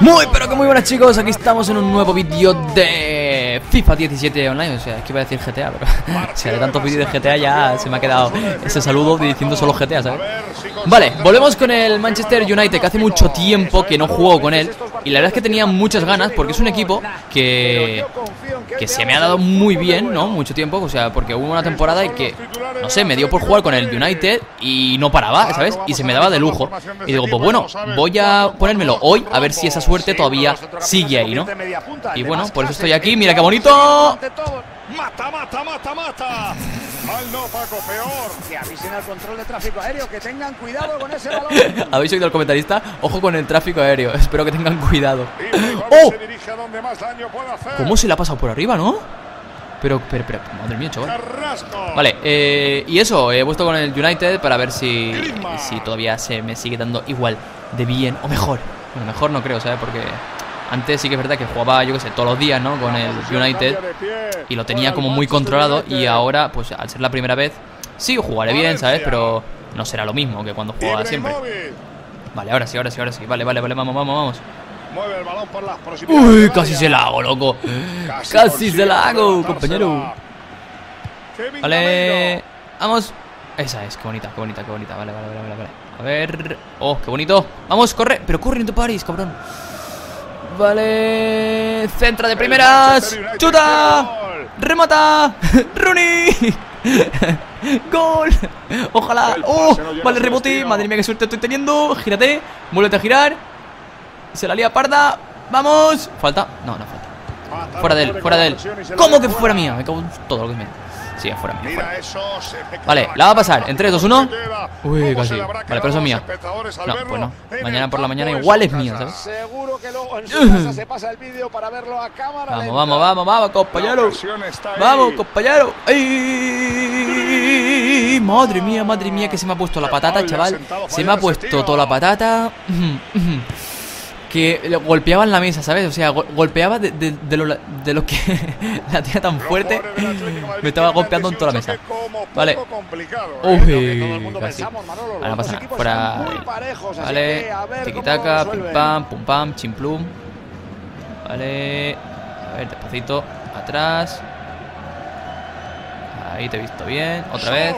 Muy pero que muy buenas chicos, aquí estamos en un nuevo vídeo de FIFA 17 Online O sea, es que iba a decir GTA, pero o sea, de tantos vídeos de GTA ya se me ha quedado ese saludo diciendo solo GTA, ¿sabes? Vale, volvemos con el Manchester United, que hace mucho tiempo que no juego con él Y la verdad es que tenía muchas ganas, porque es un equipo que, que se me ha dado muy bien, ¿no? Mucho tiempo, o sea, porque hubo una temporada y que, no sé, me dio por jugar con el United y no paraba, ¿sabes? Y se me daba de lujo Y digo, pues bueno, voy a ponérmelo hoy, a ver si esa suerte todavía sigue ahí, ¿no? Y bueno, por eso estoy aquí, mira qué bonito Mata, mata, mata, mata. Mal no, Paco, peor. Que avisen al control de tráfico aéreo, que tengan cuidado con ese balón. ¿Habéis oído al comentarista? Ojo con el tráfico aéreo, espero que tengan cuidado. ¡Oh! ¿Cómo se le ha pasado por arriba, no? Pero, pero, pero, madre mía, chaval. Vale, eh, y eso, he puesto con el United para ver si, si todavía se me sigue dando igual de bien o mejor. Bueno, mejor no creo, ¿sabes? Porque antes sí que es verdad que jugaba, yo qué sé, todos los días, ¿no? Con el United y lo tenía como muy controlado y ahora, pues al ser la primera vez, sí, jugaré bien, ¿sabes? Pero no será lo mismo que cuando jugaba siempre. Vale, ahora sí, ahora sí, ahora sí. Vale, vale, vale, vamos, vamos, vamos. Mueve el balón por las Uy, casi se la hago, loco. Casi, se la hago, compañero. Vale, vamos. Esa es, qué bonita, qué bonita, qué bonita. Vale, vale, vale, vale. A ver. Oh, qué bonito. Vamos, corre. Pero corre, en tu París, cabrón. Vale. Centra de primeras. Chuta. Remata. Rooney. Gol. Ojalá. Oh, vale, rebote. Madre mía, qué suerte estoy teniendo. Gírate. Vuélvete a girar. Se la lía parda. Vamos. Falta. No, no falta. Fuera de él, fuera de él. ¿Cómo que fuera mía? Me cago en todo lo que mío. Sí, fuera mía. Fuera. Vale, la va a pasar. En 3, 2, 1. Uy, casi. Vale, pero eso es mía. No, pues no. Mañana por la mañana igual es mía, ¿sabes? Seguro que luego en su casa se pasa el vídeo para verlo a cámara. Vamos, vamos, vamos, vamos, compañero. Vamos, compañero. ¡Ay! Madre mía, madre mía, que se me ha puesto la patata, chaval. Se me ha puesto toda la patata. que golpeaban la mesa, ¿sabes? O sea, golpeaba de, de, de, lo, de, lo, que la tía tan fuerte me estaba golpeando en toda la mesa. Vale. Uy, casi. No pasa nada. Fuera. Vale. Tiquitaca, pim pam, pum pam, chimplum. Vale. A ver, despacito. Atrás. Ahí te he visto bien. Otra vez.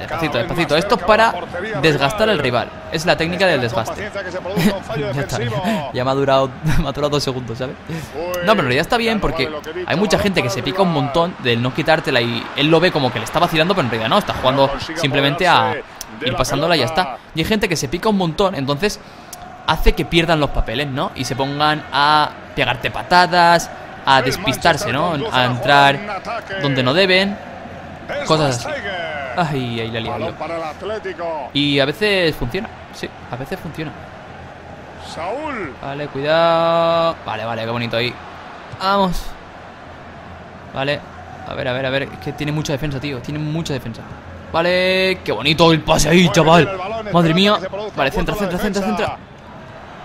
Despacito, despacito. Esto es para desgastar al rival. Es la técnica del desgaste. ya está. Ya me ha durado, me ha durado dos segundos, ¿sabes? No, pero ya está bien porque hay mucha gente que se pica un montón del no quitártela y él lo ve como que le está vacilando, pero en realidad no, está jugando simplemente a ir pasándola y ya está. Y hay gente que se pica un montón, entonces hace que pierdan los papeles, ¿no? Y se pongan a pegarte patadas, a despistarse, ¿no? A entrar donde no deben, cosas así. Ay, ahí la liado. Y a veces funciona, sí, a veces funciona. Saúl. Vale, cuidado. Vale, vale, qué bonito ahí. Vamos. Vale. A ver, a ver, a ver. Es que tiene mucha defensa, tío. Tiene mucha defensa. Vale, qué bonito el pase ahí, chaval. Madre mía. Vale, centra, centra, centra, centra.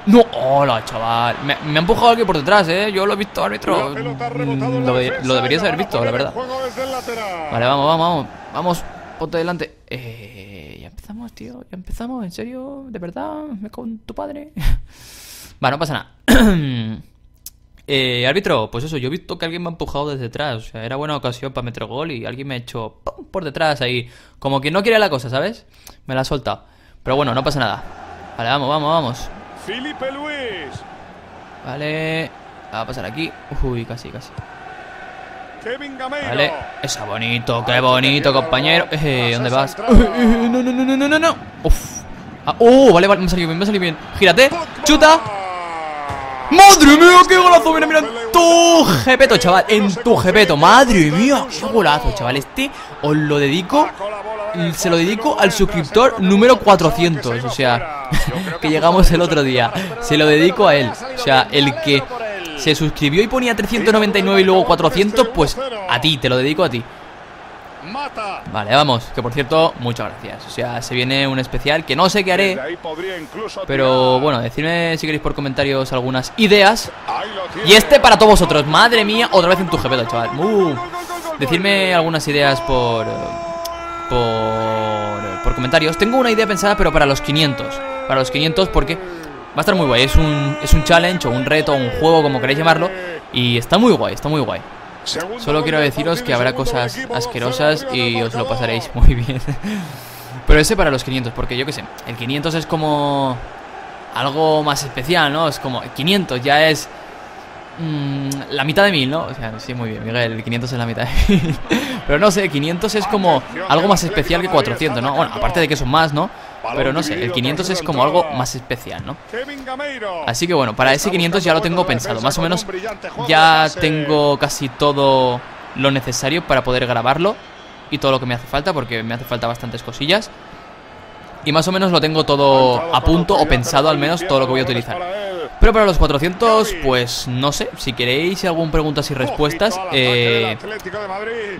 No, hola, chaval. Me, me ha empujado aquí por detrás, eh. Yo lo he visto, árbitro. Mm, lo, lo deberías haber visto, la verdad. Vale, vamos, vamos, vamos. Vamos, ponte delante. Eh, ya empezamos, tío. Ya empezamos, ¿en serio? ¿De verdad? ¿Me con tu padre? vale, no pasa nada. eh, árbitro, pues eso, yo he visto que alguien me ha empujado desde detrás. O sea, era buena ocasión para meter gol y alguien me ha hecho ¡pum! por detrás ahí. Como que no quiere la cosa, ¿sabes? Me la ha soltado. Pero bueno, no pasa nada. Vale, vamos, vamos, vamos. Felipe Luis. Vale. Va a pasar aquí. Uy, casi, casi. Vale. Esa bonito, qué bonito, compañero. Eh, ¿dónde vas? No, no, no, no, no, no, no. Uf. Ah, oh, vale, vale, me ha salido bien, me ha salido bien. Gírate. Chuta. ¡Madre mía, qué golazo! Mira, mira, en tu jepeto, chaval, en tu jepeto Madre mía, qué golazo, chaval Este os lo dedico Se lo dedico al suscriptor número 400 O sea, que llegamos el otro día Se lo dedico a él O sea, el que se suscribió y ponía 399 y luego 400 Pues a ti, te lo dedico a ti Vale, vamos, que por cierto, muchas gracias O sea, se viene un especial que no sé qué haré Pero bueno, decidme si queréis por comentarios algunas ideas Y este para todos vosotros, madre mía, otra vez en tu jepeto, chaval uh. Decidme algunas ideas por, por, por comentarios. Tengo una idea pensada, pero para los 500. Para los 500 porque va a estar muy guay. Es un, es un challenge o un reto o un juego, como queréis llamarlo. Y está muy guay, está muy guay. Solo quiero deciros que habrá cosas asquerosas y os lo pasaréis muy bien. Pero ese para los 500, porque yo qué sé, el 500 es como algo más especial, ¿no? Es como 500 ya es mm, la mitad de mil, ¿no? O sea, sí, muy bien, Miguel, el 500 es la mitad de mil. Pero no sé, 500 es como algo más especial que 400, ¿no? Bueno, aparte de que son más, ¿no? Pero no sé, el 500 es como algo más especial, ¿no? Así que bueno, para ese 500 ya lo tengo pensado. Más o menos ya tengo casi todo lo necesario para poder grabarlo. Y todo lo que me hace falta, porque me hace falta bastantes cosillas. Y más o menos lo tengo todo a punto, o pensado al menos, todo lo que voy a utilizar. Pero para los 400, pues no sé, si queréis algún preguntas y respuestas, eh,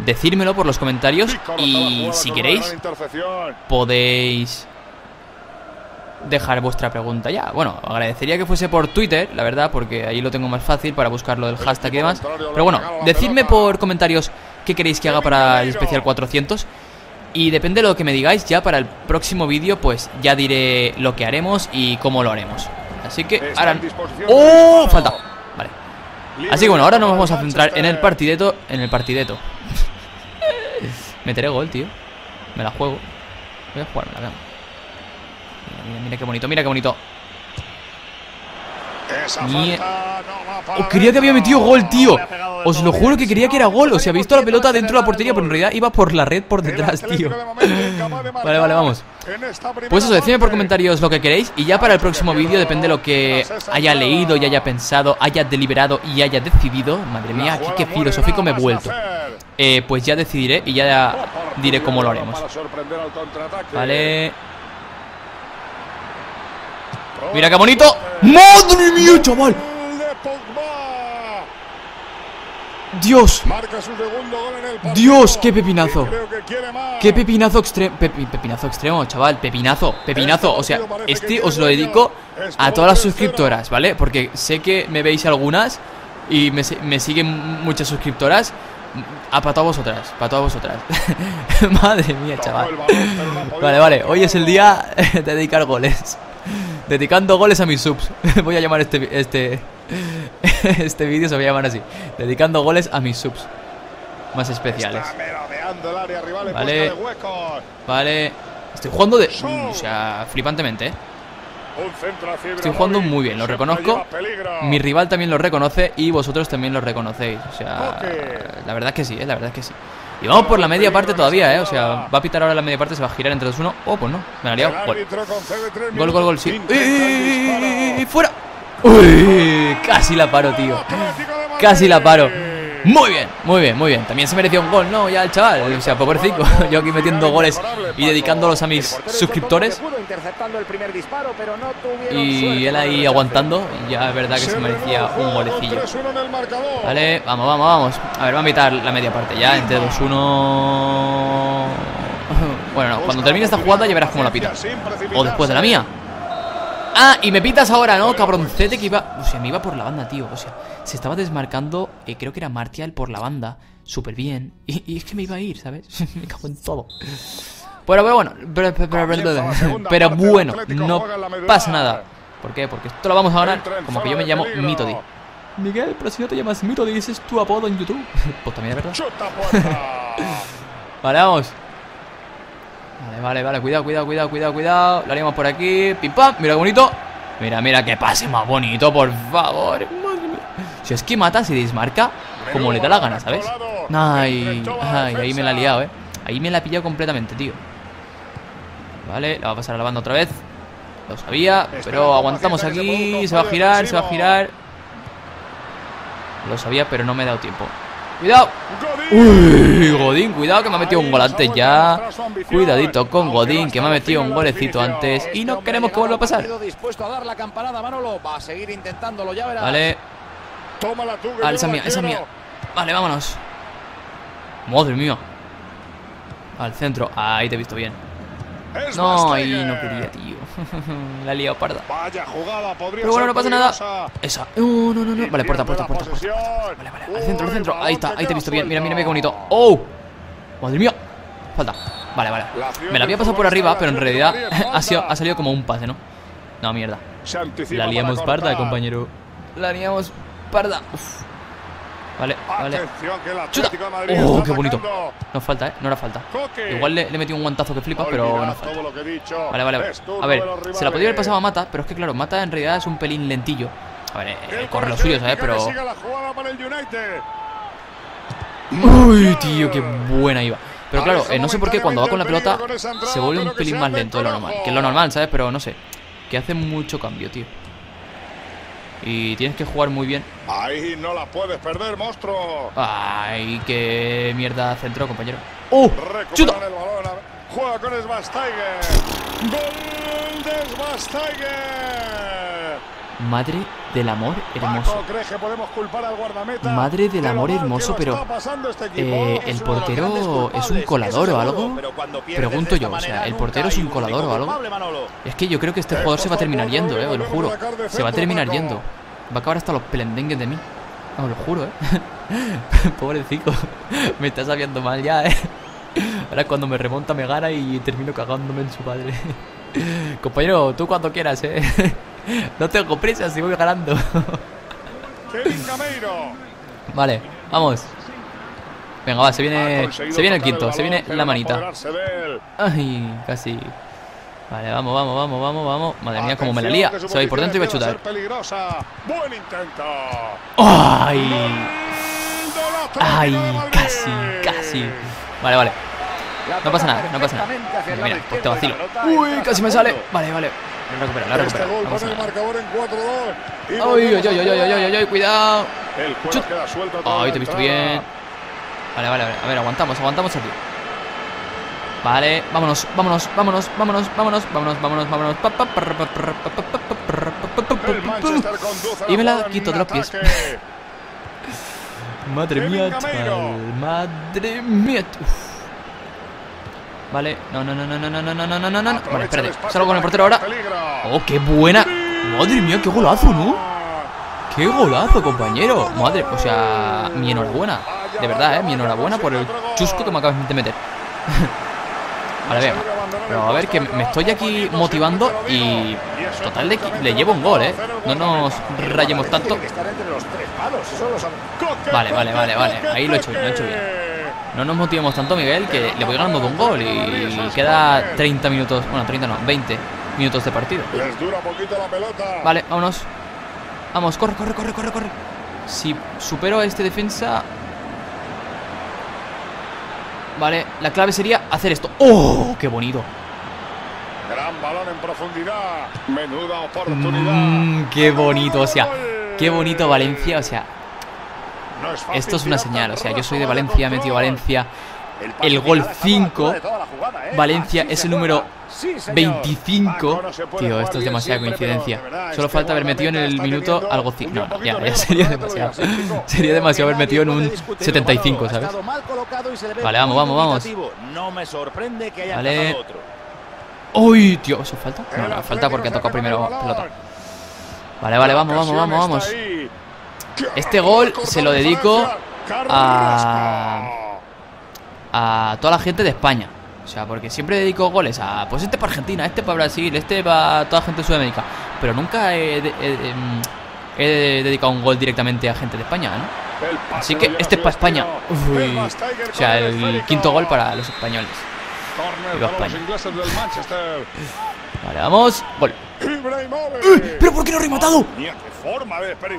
decírmelo por los comentarios. Y si queréis, podéis dejar vuestra pregunta ya. Bueno, agradecería que fuese por Twitter, la verdad, porque ahí lo tengo más fácil para buscarlo del hashtag y demás. Pero bueno, decidme por comentarios qué queréis que haga para el especial 400. Y depende de lo que me digáis, ya para el próximo vídeo, pues ya diré lo que haremos y cómo lo haremos. Así que ahora... ¡Oh! Falta. Vale. Así que bueno, ahora nos vamos a centrar en el partideto. En el partideto. Meteré gol, tío. Me la juego. Voy a jugarme la Mira, mira, qué bonito, mira qué bonito. Oh, quería que había metido gol, tío. Os lo juro que quería que era gol. O sea, he visto la pelota dentro de la portería, pero en realidad iba por la red por detrás, tío. vale, vale, vamos. Pues eso, decidme por comentarios lo que queréis. Y ya para el próximo vídeo, depende de lo que haya leído y haya pensado, haya deliberado y haya decidido. Madre mía, aquí qué filosófico me he vuelto. Eh, pues ya decidiré y ya diré cómo lo haremos. Vale. Mira qué bonito. ¡Madre mía, chaval! Dios. Dios, qué pepinazo. Qué pepinazo extremo. pepinazo extremo, chaval. Pepinazo, pepinazo. O sea, este os lo dedico a todas las suscriptoras, ¿vale? Porque sé que me veis algunas y me, me siguen muchas suscriptoras. Ah, para todas vosotras, para todas vosotras. Madre mía, chaval. Vale, vale. Hoy es el día de dedicar goles. Dedicando goles a mis subs. Voy a llamar este este este vídeo se va a llamar así. Dedicando goles a mis subs más especiales. Vale. Vale. Estoy jugando de, o sea, flipantemente, ¿eh? Estoy jugando muy bien, lo reconozco. Mi rival también lo reconoce y vosotros también lo reconocéis. O sea, la verdad es que sí, ¿eh? la verdad es que sí. Y vamos por la media parte todavía, ¿eh? O sea, va a pitar ahora la media parte, se va a girar entre 2-1. Oh, pues no, me ha liado. Gol, gol, gol, gol sí. ¡Y fuera! Uy, casi la paro, tío. Casi la paro. Muy bien, muy bien, muy bien. También se mereció un gol, ¿no? Ya el chaval. O sea, pobrecito. Yo aquí metiendo goles y dedicándolos a mis suscriptores. Y él ahí aguantando. Y ya es verdad que se merecía un golecillo. Vale, vamos, vamos, vamos. A ver, va a mitad la media parte ya. Entre 2-1. Bueno, no, cuando termine esta jugada ya verás cómo la pita. O después de la mía. Ah, y me pitas ahora, ¿no? Cabroncete que iba... O sea, me iba por la banda, tío. O sea, se estaba desmarcando eh, Creo que era Martial por la banda Súper bien y, es que me iba a ir, ¿sabes? me cago en todo. Pero, pero bueno Pero, pero, bueno No pasa nada. ¿Por qué? Porque esto lo vamos a ganar Como que yo me llamo Mitodi. Miguel, pero si no te llamas Mitodi Ese es tu apodo en YouTube. Pues también es verdad. Vale, vamos Vale, vale, vale, cuidado, cuidado, cuidado, cuidado, cuidado. Lo haríamos por aquí, pim pam, mira qué bonito. Mira, mira, que pase más bonito, por favor. Si es que mata, si desmarca Como le da la gana, ¿sabes? Ay, ay, ahí me la ha liado, eh Ahí me la ha pillado completamente, tío. Vale, la va a pasar a la banda otra vez. Lo sabía, pero aguantamos aquí Se va a girar, se va a girar. Lo sabía, pero no me he dado tiempo Cuidado. Uy, Godín, cuidado que me ha metido un gol antes ya. Cuidadito con Godín, que me ha metido un golecito antes. Y no queremos que vuelva a pasar. Vale. Ah, esa es mía, esa es mía. Vale, vámonos. Madre mía. Al centro. Ahí te he visto bien. No, ahí no quería, tío. La he liado parda. Vaya jugada, podría Pero bueno, no pasa nada. Esa. No, no, no, Vale, puerta, puerta, puerta. puerta. Vale, vale, al centro, al centro. Ahí está, ahí te he visto bien. Mira, mira, qué suelto. bonito. ¡Oh! Madre mía. Falta. Vale, vale. Me la había pasado por arriba, pero en realidad ha, sido, ha salido como un pase, ¿no? No, mierda. La liamos parda, compañero. La liamos parda. Uf. Vale, vale. Chuta. Oh, qué bonito. No falta, ¿eh? No era falta. Igual le, le he metido un guantazo que flipa, pero no falta. Vale, vale, vale. A ver, se la podría haber pasado a Mata, pero es que claro, Mata en realidad es un pelín lentillo. A ver, eh, El corre lo suyo, ¿sabes? Pero. Uy, tío, qué buena iba. Pero claro, eh, no sé por qué cuando va con la pelota se vuelve un pelín más lento de lo normal. Que es lo normal, ¿sabes? Pero no sé. Que hace mucho cambio, tío. Y tienes que jugar muy bien. Ahí no la puedes perder, monstruo. Ay, qué mierda centro, compañero. ¡Oh! ¡Chuta! Recuperan el balón. Juega con. Gol de. Madre del amor hermoso. Paco, ¿crees que podemos culpar al guardameta Madre del amor hermoso, pero, este? Eh, el portero es un colador o algo. Pregunto yo, o sea, ¿el portero es un colador o algo? Es que yo creo que este jugador se va a terminar yendo, eh, os lo juro. Se va a terminar yendo. Va a acabar hasta los pelendengues de mí. Os lo juro, eh. Pobrecito. Me está sabiendo mal ya, eh. Ahora cuando me remonta me gana y termino cagándome en su padre. Compañero, tú cuando quieras, eh. No tengo prisa si voy ganando. Vale, vamos. Venga, va, se viene, se viene el quinto, se viene la manita. Ay, casi. Vale, vamos, vamos, vamos, vamos, vamos. Madre mía, como me la lía. Se va a ir por dentro y va a chutar. ¡Ay! ¡Ay! Casi, casi. Vale, vale. No pasa nada, no pasa nada. Mira, mira, pues te vacilo. Uy, casi me sale. Vale, vale. Lo he recuperado, lo Este gol No pasa nada. marcador en 4-2. y ¡Ay, ay, ay, ay, ay, ay, ay! ¡Cuidado! Chut. ¡Ay, te he visto bien! Vale, vale, vale. A ver, aguantamos, aguantamos aquí. Vale, vámonos, vámonos, vámonos, vámonos, vámonos, vámonos, vámonos, vámonos. Y me la quito de los pies. Madre mía. Madre mía. Uf. Vale, no, no, no, no, no, no, no, no, no, no, no, no. Vale, espérate. Salgo con el portero ahora. Oh, qué buena. Madre mía, qué golazo, ¿no? Qué golazo, compañero. Madre, o sea, mi enhorabuena. De verdad, eh, mi enhorabuena por el chusco que me acabas de meter. Vale, venga. Pero a ver, que me estoy aquí motivando y. Total, le, le llevo un gol, eh. No nos rayemos tanto. Vale, vale, vale, vale. Ahí lo he hecho bien, lo he hecho bien. No nos motivemos tanto, Miguel, que le voy ganando de un gol y queda 30 minutos, bueno, 30 no, 20 minutos de partido. Les dura poquito la pelota. Vale, vámonos. Vamos, corre, corre, corre, corre, corre. Si supero a este defensa... Vale, la clave sería hacer esto. ¡Oh! ¡Qué bonito! Gran balón en profundidad. Menuda oportunidad. Mmm, ¡Qué bonito! O sea, qué bonito Valencia, o sea... Esto es una señal, o sea, yo soy de Valencia, metido Valencia. El gol 5, Valencia es el número 25. Tío, esto es demasiada coincidencia. Solo falta haber metido en el minuto algo. No, ya, ya sería demasiado. Sería demasiado haber metido en un 75, ¿sabes? Vale, vamos, vamos, vamos. Vale. ¡Uy, tío! ¿Eso falta? No, no, falta porque ha tocado primero pelota. Vale, vale, vamos, vamos, vamos, vamos. Este gol se lo de dedico a-. A toda la gente de España. O sea, porque siempre dedico goles a. Pues este para Argentina, este para Brasil, este para toda la gente de Sudamérica. Pero nunca he, de- he- he dedicado un gol directamente a gente de España, ¿no? Así que este es para. España. Uy. O sea, el quinto gol para los españoles. Para España. Vale, vamos. Gol. Ibrahimovic. ¿Pero por qué no ha rematado?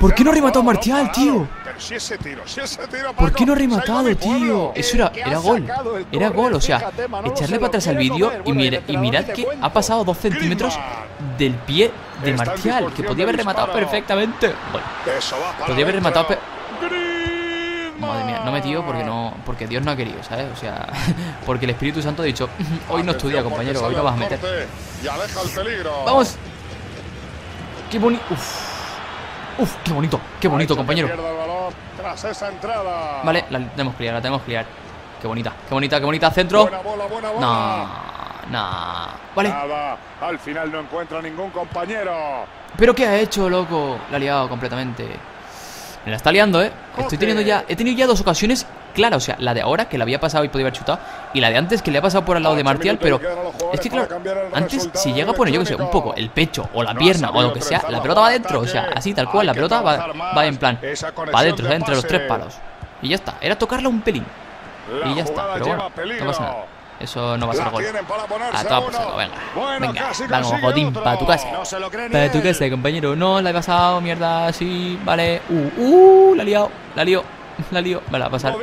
¿Por qué no ha rematado Martial, tío? ¿Por qué no ha rematado, tío? Eso era, era gol. Era gol, o sea, echarle para atrás al vídeo y, mir y mirad que ha pasado dos centímetros del pie de Martial, que podía haber rematado perfectamente. Bueno, podía haber rematado... Madre mía, no me tío porque no porque Dios no ha querido, ¿sabes? O sea, porque el Espíritu Santo ha dicho, hoy no estudia, compañero, hoy no vas a meter. Vamos. Qué bonito. Uf. Uf, qué bonito, qué bonito, compañero. tras esa. Vale, la tenemos que liar, la tenemos que liar. Qué bonita, qué bonita, qué bonita. Centro. Buena bola, buena bola. No, nah. Vale. Nada, al final no encuentra ningún compañero. ¿Pero qué ha hecho, loco? La ha liado completamente. Me la está liando, ¿eh? Estoy teniendo ya... He tenido ya dos ocasiones claras. O sea, la de ahora, que la había pasado y podía haber chutado. Y la de antes, que le ha pasado por al lado de Martial. Pero es que, claro, antes, si llega a poner, yo que sé, un poco el pecho o la pierna o lo que sea, la pelota va adentro. O sea, así, tal cual. La pelota va, va en plan... Va adentro, entre los tres palos. Y ya está. Era tocarla un pelín. Y ya está. Pero bueno, no pasa nada. Eso no va a ser gol. A toda por saco, venga. Venga, vamos, Godín, para tu casa. Para tu casa, compañero. No, la he pasado, mierda, sí, vale. Uh, uh, la he liado, la he liado, la he liado. Vale, va a pasar.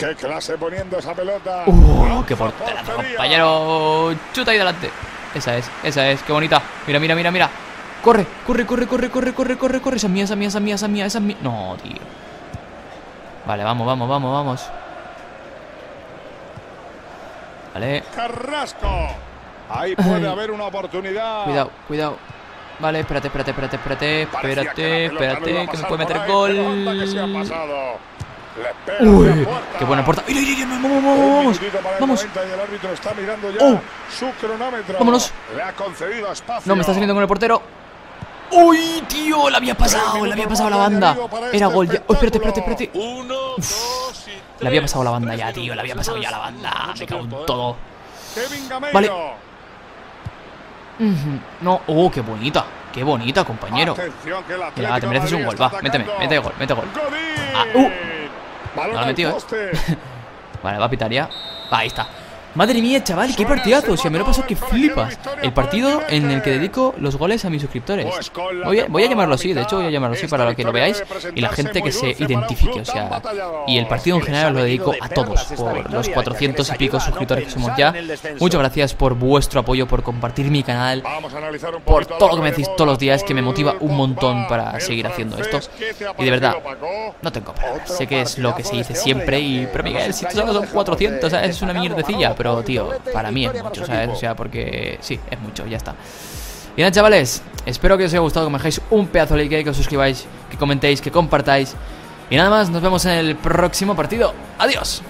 ¿Qué clase poniendo esa pelota? Uh, qué porterazo, compañero. Chuta ahí delante. Esa es, esa es, qué bonita. Mira, mira, mira, mira. Corre, corre, corre, corre, corre, corre, corre, corre. Esa es mía, esa es mía, esa es mía, esa es mía, esa es mía. No, tío. Vale, vamos, vamos, vamos, vamos. Vale. Carrasco. Ahí puede haber una oportunidad. Cuidado, cuidado. Vale, espérate, espérate, espérate, espérate, espérate, espérate, que me puede meter gol. Uy, qué buena puerta. ¡Mira, mira, mira! ¡Vamos, vamos, vamos! ¡Oh! ¡Vámonos! No, me está saliendo con el portero. ¡Uy, tío! La había pasado, la había pasado la banda. Era gol ya. ¡Oh, espérate, espérate, espérate! Uf. La había pasado la banda ya, tío. La había pasado ya la banda. Me cago en todo. Vale. No, oh, qué bonita. Qué bonita, compañero. Te mereces un gol. Va, méteme, mete gol, mete gol. Ah, uh. No lo ha metido, ¿eh? vale, va a pitar ya. ahí está. Madre mía, chaval, qué partidazo. Si me lo pasó que flipas. El partido en el que dedico los goles a mis suscriptores. Voy a, voy a llamarlo así, de hecho voy a llamarlo así para que lo veáis y la gente que se identifique. O sea, y el partido en general lo dedico a todos, por los 400 y pico suscriptores que somos ya. Muchas gracias por vuestro apoyo, por compartir mi canal, por todo lo que me decís todos los días, que me motiva un montón para seguir haciendo esto. Y de verdad, no tengo Sé que es lo que se dice siempre, y pero Miguel, si tú solo son 400, es una mierdecilla pero tío, para mí es mucho, ¿sabes? O sea, porque sí, es mucho, ya está. Y nada, chavales, espero que os haya gustado, que me dejéis un pedazo de like, que os suscribáis, que comentéis, que compartáis. Y nada más, nos vemos en el próximo partido. Adiós.